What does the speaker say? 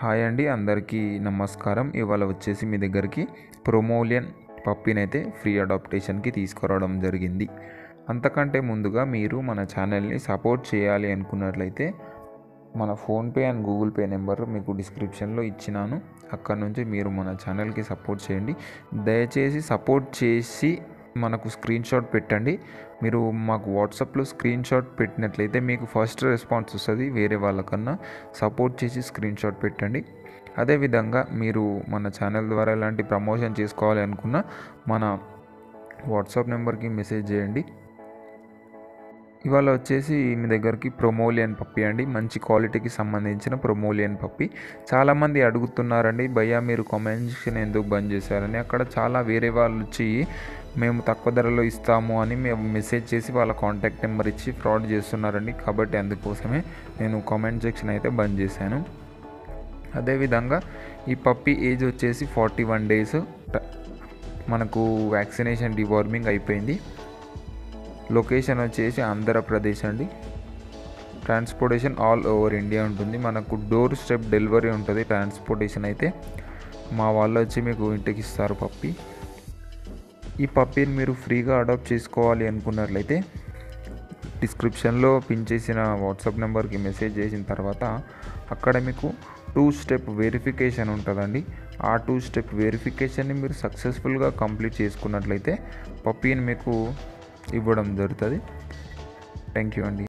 Hi అండి అందరికీ నమస్కారం. ఇవాళ వచ్చేసి మీ దగ్గరికి ప్రొమోలియన్ పప్పీని అయితే ఫ్రీ అడాప్టేషన్కి తీసుకురావడం జరిగింది. అంతకంటే ముందుగా మీరు మన ఛానల్ని సపోర్ట్ చేయాలి అనుకున్నట్లయితే మన PhonePe and Google Pay number మీకు డిస్క్రిప్షన్లో ఇచ్చినాను. అక్కడ నుంచి మీరు మన ఛానల్కి సపోర్ట్ చేయండి. దయచేసి సపోర్ట్ చేసి మనకు స్క్రీన్ షాట్ పెట్టండి. మీరు మాకు వాట్సాప్లో స్క్రీన్ షాట్ పెట్టినట్లయితే మీకు ఫస్ట్ రెస్పాన్స్ వస్తుంది వేరే వాళ్ళకన్నా. సపోర్ట్ చేసి స్క్రీన్ షాట్ పెట్టండి. అదేవిధంగా మీరు మన ఛానల్ ద్వారా ఎలాంటి ప్రమోషన్ చేసుకోవాలి అనుకున్నా మన వాట్సాప్ నెంబర్కి మెసేజ్ చేయండి. ఇవాళ వచ్చేసి మీ దగ్గరికి ప్రొమోలియన్ పప్పి అండి. మంచి క్వాలిటీకి సంబంధించిన ప్రొమోలియన్ పప్పి చాలామంది అడుగుతున్నారండి భయ్యా మీరు కామెంట్ సెక్షన్ ఎందుకు బంద్ చేశారని? అక్కడ చాలా వేరే వాళ్ళు వచ్చి మేము తక్కువ ధరలో ఇస్తాము అని మేము మెసేజ్ చేసి వాళ్ళ కాంటాక్ట్ నెంబర్ ఇచ్చి ఫ్రాడ్ చేస్తున్నారండి. కాబట్టి అందుకోసమే నేను కామెంట్ సెక్షన్ అయితే బంద్ చేశాను. అదేవిధంగా ఈ పప్పి ఏజ్ వచ్చేసి ఫార్టీ వన్ డేస్. మనకు వ్యాక్సినేషన్ డివార్మింగ్ అయిపోయింది. లొకేషన్ వచ్చేసి ఆంధ్రప్రదేశ్ అండి. ట్రాన్స్పోర్టేషన్ ఆల్ ఓవర్ ఇండియా ఉంటుంది. మనకు డోర్ స్టెప్ డెలివరీ ఉంటుంది. ట్రాన్స్పోర్టేషన్ అయితే మా వాళ్ళు వచ్చి మీకు ఇంటికి ఇస్తారు పప్పి. ఈ పప్పీని మీరు ఫ్రీగా అడాప్ట్ చేసుకోవాలి అనుకున్నట్లయితే డిస్క్రిప్షన్లో పిన్ చేసిన వాట్సాప్ నెంబర్కి మెసేజ్ చేసిన తర్వాత అక్కడ మీకు టూ స్టెప్ వెరిఫికేషన్ ఉంటుందండి. ఆ టూ స్టెప్ వెరిఫికేషన్ని మీరు సక్సెస్ఫుల్గా కంప్లీట్ చేసుకున్నట్లయితే పప్పీని మీకు ఇవ్వడం జరుగుతుంది. థ్యాంక్ యూ అండి.